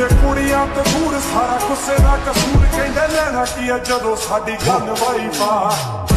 ਹੁੰਦੇ ਕੁੜੀਆਂ ਤੋਂ ਦੂਰ ਸਾਰਾ ਗੁੱਸੇ ਦਾ ਕਸੂਰ ਕਹਿੰਦੇ ਲੈਣਾ ਕੀ ਹੈ ਜਦੋਂ ਸਾਡੀ ਗੱਲ ਵਾਈ ਪਾ